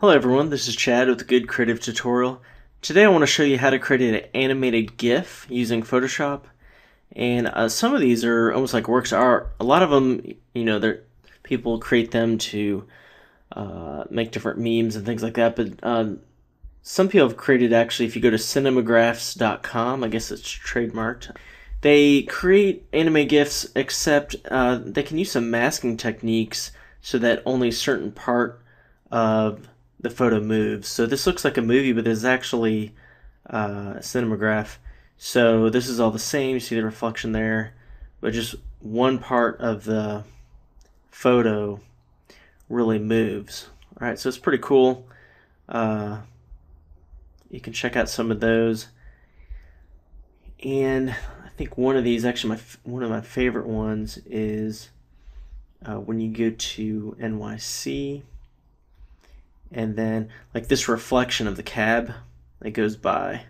Hello everyone, this is Chad with Good Creative Tutorial. Today I want to show you how to create an animated GIF using Photoshop. And uh, some of these are almost like works of art. A lot of them, you know, they're, people create them to uh, make different memes and things like that. But uh, some people have created actually, if you go to cinemagraphs.com, I guess it's trademarked, they create anime GIFs except uh, they can use some masking techniques so that only certain part of the photo moves. So this looks like a movie, but there's actually uh, a cinemagraph. So this is all the same. You see the reflection there, but just one part of the photo really moves. All right, so it's pretty cool. Uh, you can check out some of those. And I think one of these, actually, my one of my favorite ones is uh, when you go to NYC and then like this reflection of the cab that goes by.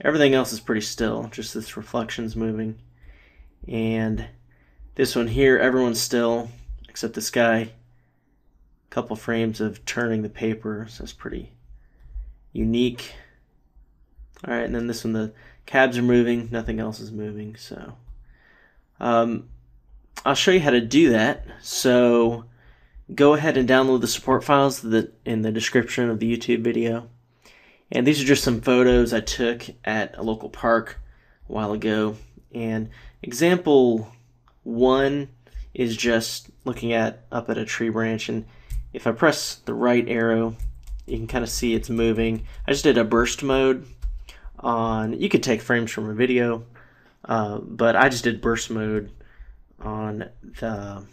Everything else is pretty still, just this reflection's moving. And this one here, everyone's still, except this guy. A couple frames of turning the paper, so it's pretty unique. Alright, and then this one, the cabs are moving, nothing else is moving, so. Um, I'll show you how to do that. So, go ahead and download the support files that in the description of the YouTube video. And these are just some photos I took at a local park a while ago. And example one is just looking at up at a tree branch and if I press the right arrow you can kind of see it's moving. I just did a burst mode on, you could take frames from a video, uh, but I just did burst mode on the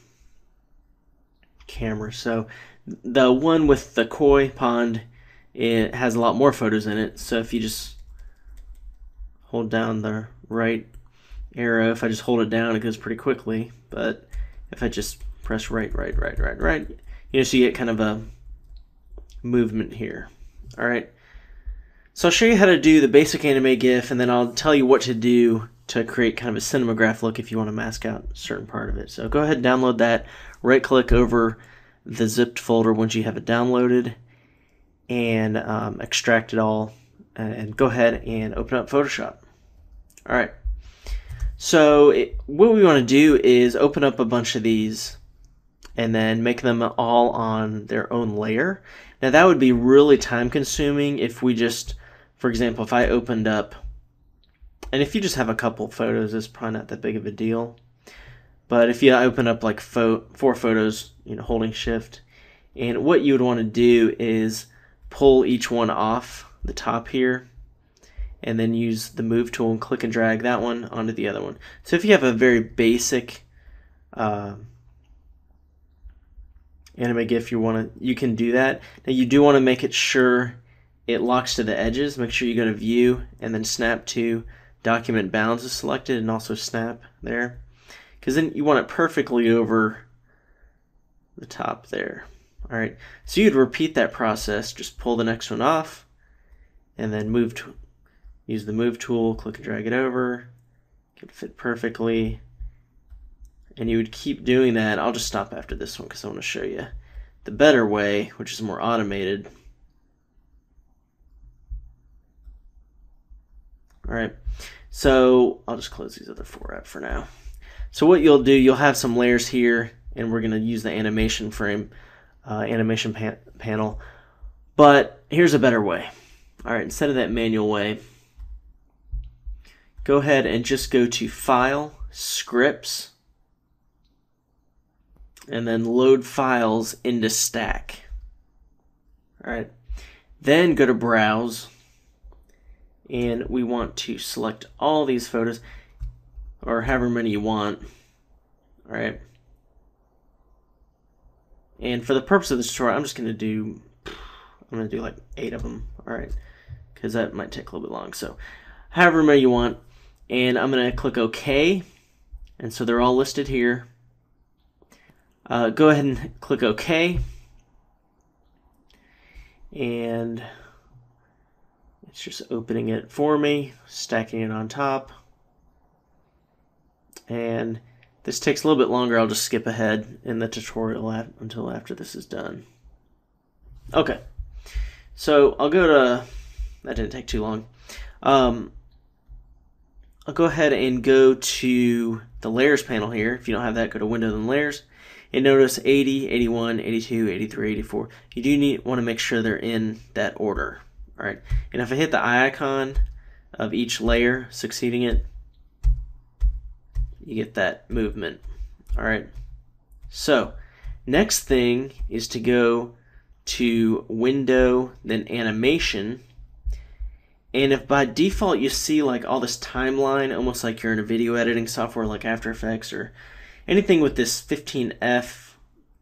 camera. So the one with the koi pond, it has a lot more photos in it. So if you just hold down the right arrow, if I just hold it down, it goes pretty quickly. But if I just press right, right, right, right, right, you know, so you get kind of a movement here. All right. So I'll show you how to do the basic anime GIF, and then I'll tell you what to do to create kind of a cinemagraph look if you want to mask out a certain part of it. So go ahead and download that. Right click over the zipped folder once you have it downloaded and um, extract it all and go ahead and open up Photoshop. All right. So it, what we want to do is open up a bunch of these and then make them all on their own layer. Now that would be really time consuming if we just, for example, if I opened up and if you just have a couple photos, it's probably not that big of a deal. But if you open up like fo four photos, you know, holding shift, and what you would want to do is pull each one off the top here, and then use the move tool and click and drag that one onto the other one. So if you have a very basic uh, anime GIF, you want to, you can do that. Now you do want to make it sure it locks to the edges. Make sure you go to View and then Snap to document bounds is selected and also snap there. Because then you want it perfectly over the top there. All right so you'd repeat that process. Just pull the next one off and then move to use the move tool click and drag it over. It fit perfectly. And you would keep doing that. I'll just stop after this one because I want to show you the better way which is more automated all right so I'll just close these other four up for now. So what you'll do, you'll have some layers here, and we're going to use the animation frame, uh, animation pan panel. But here's a better way. All right, instead of that manual way, go ahead and just go to File, Scripts, and then load files into Stack. All right, then go to Browse, and we want to select all these photos or however many you want all right and for the purpose of this tutorial I'm just gonna do I'm gonna do like eight of them all right because that might take a little bit long so however many you want and I'm gonna click OK and so they're all listed here. Uh, go ahead and click OK. And it's just opening it for me, stacking it on top. And this takes a little bit longer. I'll just skip ahead in the tutorial until after this is done. Okay. So I'll go to, that didn't take too long. Um, I'll go ahead and go to the layers panel here. If you don't have that, go to window and layers. And notice 80, 81, 82, 83, 84. You do need want to make sure they're in that order. All right. And if I hit the eye icon of each layer succeeding it, you get that movement. All right. So next thing is to go to window, then animation. And if by default you see like all this timeline, almost like you're in a video editing software like After Effects or anything with this 15F,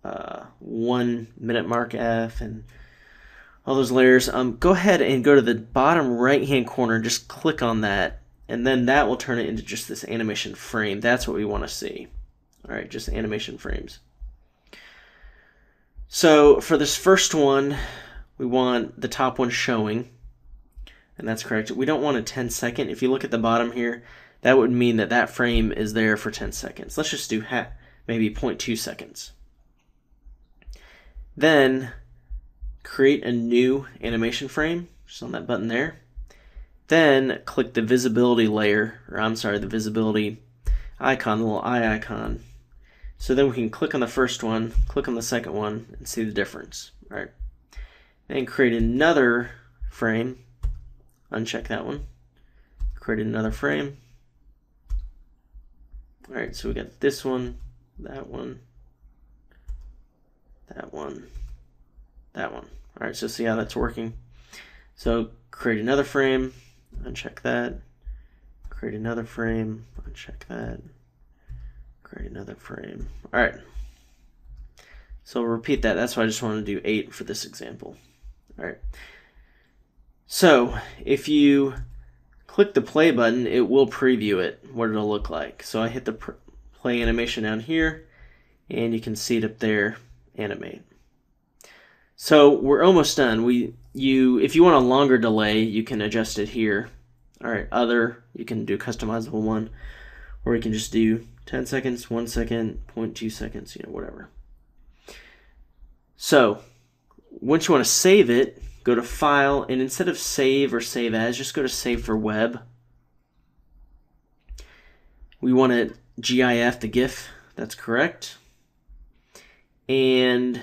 uh, one minute mark F, and all those layers, um, go ahead and go to the bottom right hand corner and just click on that. And then that will turn it into just this animation frame. That's what we want to see. All right, just animation frames. So for this first one, we want the top one showing, and that's correct. We don't want a 10 second. If you look at the bottom here, that would mean that that frame is there for 10 seconds. Let's just do maybe 0.2 seconds. Then create a new animation frame, just on that button there. Then click the visibility layer, or I'm sorry, the visibility icon, the little eye icon, so then we can click on the first one, click on the second one, and see the difference. All right. And create another frame. Uncheck that one. Create another frame. All right, so we got this one, that one, that one, that one. All right, so see how that's working. So create another frame, uncheck that. Create another frame, uncheck that create another frame. All right. So repeat that. That's why I just want to do eight for this example. All right. So if you click the play button, it will preview it, what it'll look like. So I hit the play animation down here, and you can see it up there, animate. So we're almost done. We you if you want a longer delay, you can adjust it here. All right, other, you can do customizable one, or you can just do 10 seconds, 1 second, 0.2 seconds, you know, whatever. So, once you want to save it, go to File, and instead of Save or Save As, just go to Save for Web. We want to GIF the GIF, that's correct. And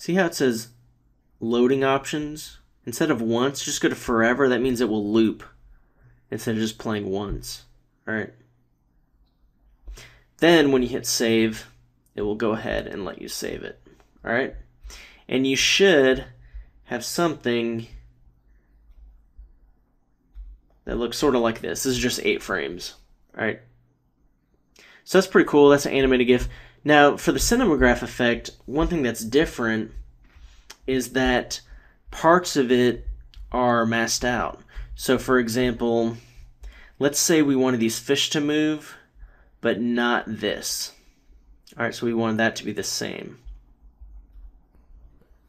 see how it says looping options? Instead of once, just go to forever. That means it will loop instead of just playing once. All right. Then when you hit save, it will go ahead and let you save it. All right. And you should have something that looks sort of like this. This is just eight frames. All right. So that's pretty cool. That's an animated GIF. Now, for the cinemagraph effect, one thing that's different is that parts of it are masked out. So, for example, let's say we wanted these fish to move but not this. All right, so we wanted that to be the same.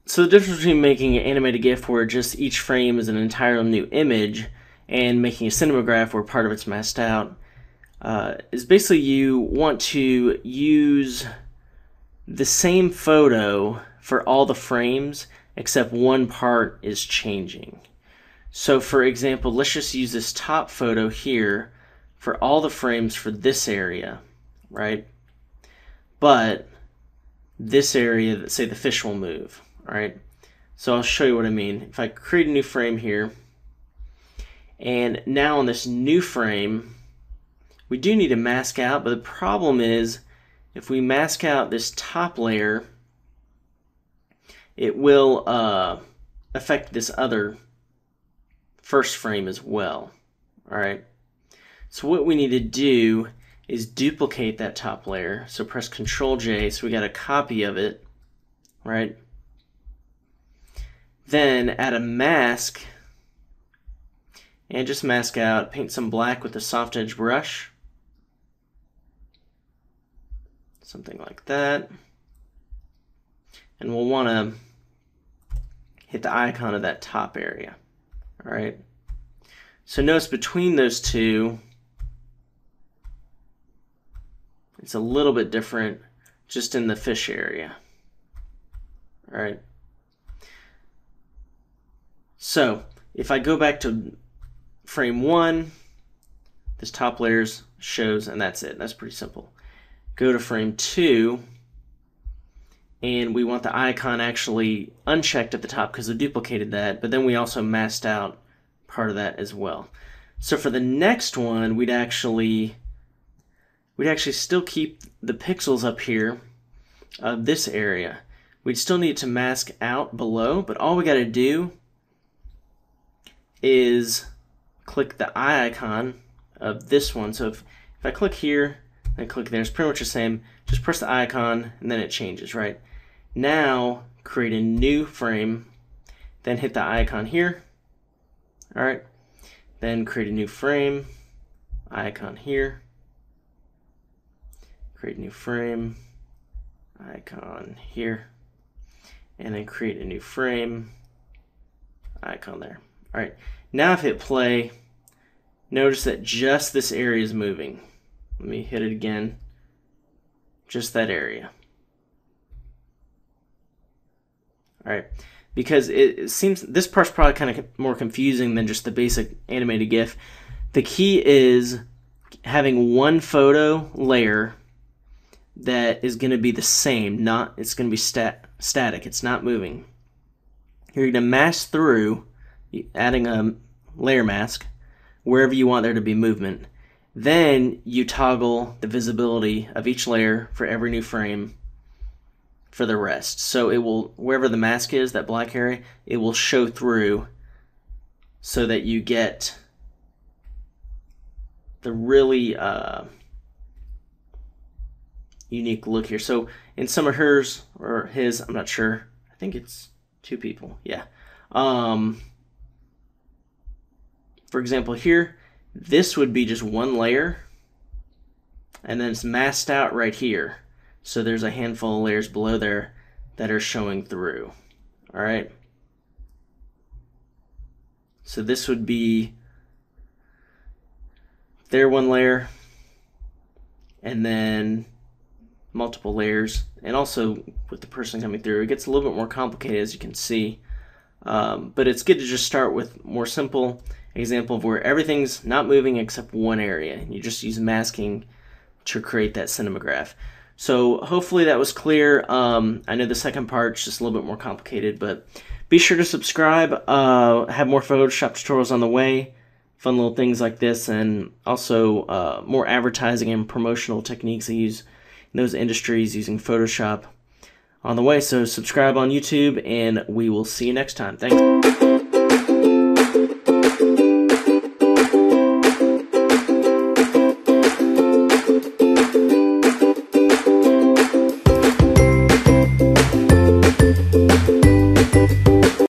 So the difference between making an animated GIF where just each frame is an entirely new image and making a cinemagraph where part of it's masked out uh, is basically you want to use the same photo for all the frames except one part is changing. So for example, let's just use this top photo here for all the frames for this area, right? But this area, that say the fish will move, all right? So I'll show you what I mean. If I create a new frame here, and now on this new frame, we do need to mask out, but the problem is if we mask out this top layer, it will uh, affect this other first frame as well, all right? So what we need to do is duplicate that top layer. So press Control J, so we got a copy of it, right? Then add a mask and just mask out, paint some black with a soft edge brush. Something like that. And we'll want to hit the icon of that top area. All right. So notice between those two, It's a little bit different just in the fish area. All right. So if I go back to frame one, this top layers shows, and that's it. That's pretty simple. Go to frame two, and we want the icon actually unchecked at the top because we duplicated that, but then we also masked out part of that as well. So for the next one, we'd actually we'd actually still keep the pixels up here of this area. We'd still need to mask out below, but all we got to do is click the eye icon of this one. So if, if I click here and click there, it's pretty much the same. Just press the icon and then it changes, right? Now create a new frame, then hit the icon here. All right, then create a new frame, icon here. Create a new frame, icon here. And then create a new frame, icon there. All right, now if I hit play, notice that just this area is moving. Let me hit it again. Just that area. All right, because it, seems this part's probably kind of more confusing than just the basic animated GIF. The key is having one photo layer that is going to be the same. Not it's going to be stat static. It's not moving. You're going to mask through, adding a layer mask wherever you want there to be movement. Then you toggle the visibility of each layer for every new frame for the rest. So it will, wherever the mask is, that black area, it will show through so that you get the really uh, unique look here. So in some of hers, or his, I'm not sure, I think it's two people, yeah. Um, for example here, this would be just one layer, and then it's masked out right here. So there's a handful of layers below there that are showing through. All right. So this would be there one layer and then multiple layers and also with the person coming through it gets a little bit more complicated as you can see um, but it's good to just start with more simple example of where everything's not moving except one area And you just use masking to create that cinemagraph so hopefully that was clear. Um, I know the second part's just a little bit more complicated, but be sure to subscribe. Uh, have more Photoshop tutorials on the way, fun little things like this, and also uh, more advertising and promotional techniques I use in those industries using Photoshop on the way. So subscribe on YouTube, and we will see you next time. Thanks.